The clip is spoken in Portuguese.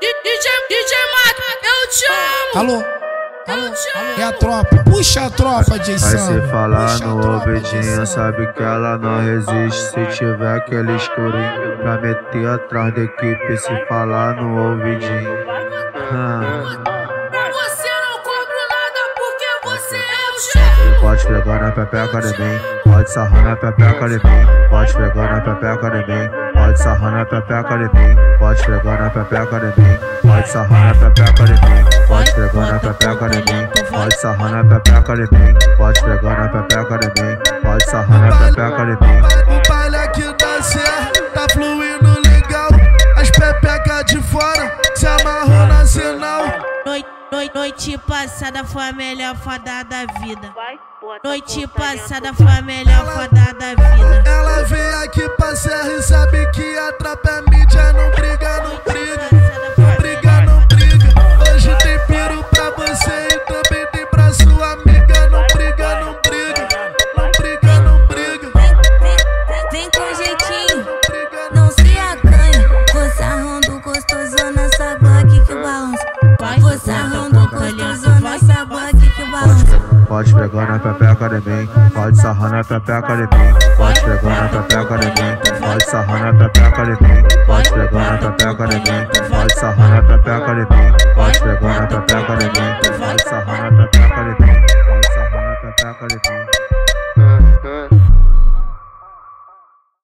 DJ, DJ Mac, eu te amo. Alô? Alô? É a tropa. Puxa a tropa, de Vai se falar no ouvidinho, Jason. sabe que ela não resiste. Se tiver aquele escurinho pra meter atrás da equipe, se falar no ouvidinho. Ah. Você não cobra nada porque você é o chefe. Pode pegar na pepeca de mim, pode sarrar na pepeca de mim, pode pegar na pepeca de mim, pode sarrar na pepeca de mim, pode pegar na pepeca de mim, pode sarrar na pepeca de mim, pode pegar na pepeca de mim, pode sarrar na pepeca de mim, pode pegar na pepeca de mim, pode sarrar na pepeca de mim. O baile aqui dá certo, tá fluindo legal. As pepecas de fora se amarrou na sinal. Noite, noite, noite passada foi a melhor foda da vida. Noite passada foi a melhor foda da vida. Ela vem aqui pra serra e sabe que a trapa é mídia. Não briga, não briga. Não briga, não briga. Hoje tem piro pra você e também tem pra sua amiga. Não briga, não briga. Não briga, não briga. Vem com jeitinho, não se acanha. Vou sarrando gostoso nessa Glock que balança. Vou sarrando gostoso nessa Glock que balança. Pode pegar na pepeca de mim, pode sarrar na pepeca de mim, pode pegar na Pegando a pepeca de bem, pode sarrar na pepeca de bem.